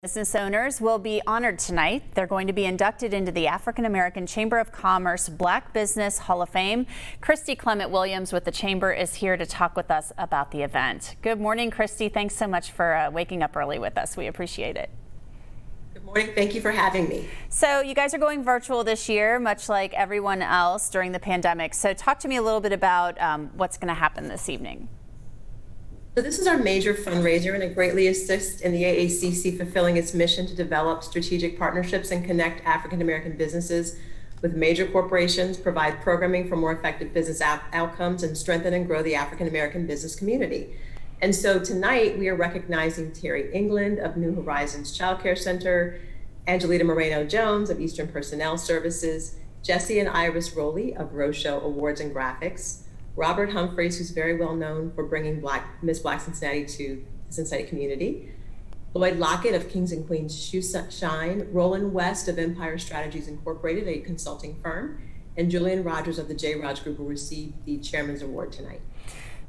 Business owners will be honored tonight. They're going to be inducted into the African American Chamber of Commerce Black Business Hall of Fame. Kristi Clement Williams with the Chamber is here to talk with us about the event. Good morning, Kristi. Thanks so much for uh, waking up early with us. We appreciate it. Good morning. Thank you for having me. So, you guys are going virtual this year, much like everyone else during the pandemic. So, talk to me a little bit about um, what's going to happen this evening. So this is our major fundraiser and it greatly assists in the AACC fulfilling its mission to develop strategic partnerships and connect African American businesses with major corporations, provide programming for more effective business outcomes, and strengthen and grow the African American business community. And so tonight we are recognizing Terry England of New Horizons Child Care Center, Angelita Moreno Jones of Eastern Personnel Services, Jesse and Iris Rowley of Roadshow Awards and Graphics, Robert Humphreys, who's very well known for bringing Black Miss Black Cincinnati to the Cincinnati community, Lloyd Lockett of Kings and Queens Shoe Shine, Roland West of Empire Strategies Incorporated, a consulting firm, and Julian Rogers of the J. Raj Group will receive the Chairman's Award tonight.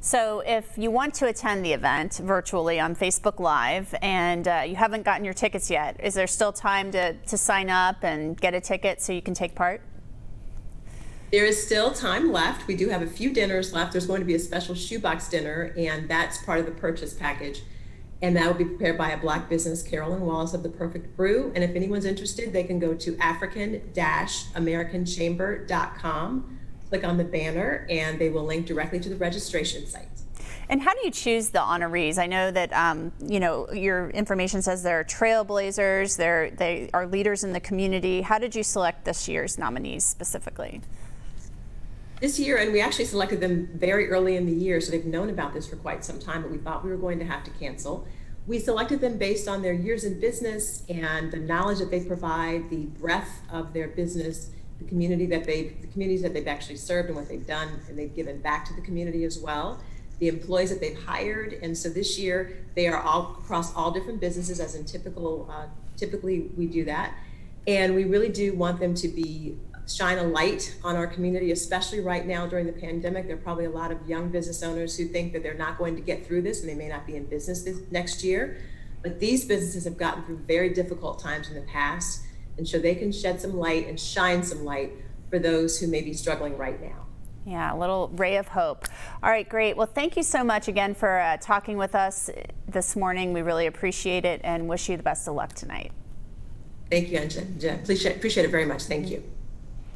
So if you want to attend the event virtually on Facebook Live and uh, you haven't gotten your tickets yet, is there still time to, to sign up and get a ticket so you can take part? There is still time left. We do have a few dinners left. There's going to be a special shoebox dinner, and that's part of the purchase package. And that will be prepared by a Black business, Carolyn Wallace of The Perfect Brew. And if anyone's interested, they can go to african-americanchamber.com, click on the banner, and they will link directly to the registration site. And how do you choose the honorees? I know that um, you know your information says they're trailblazers, they're they are leaders in the community. How did you select this year's nominees specifically? This year, and we actually selected them very early in the year, so they've known about this for quite some time, but we thought we were going to have to cancel. We selected them based on their years in business and the knowledge that they provide, the breadth of their business, the community that they, the communities that they've actually served and what they've done, and they've given back to the community as well. The employees that they've hired, and so this year they are all across all different businesses, as in typical. Uh, typically, we do that, and we really do want them to be shine a light on our community, especially right now during the pandemic. There are probably a lot of young business owners who think that they're not going to get through this and they may not be in business this next year. But these businesses have gotten through very difficult times in the past. And so they can shed some light and shine some light for those who may be struggling right now. Yeah, a little ray of hope. All right, great. Well, thank you so much again for uh, talking with us this morning. We really appreciate it and wish you the best of luck tonight. Thank you, Angela. Appreciate, appreciate it very much. Thank you.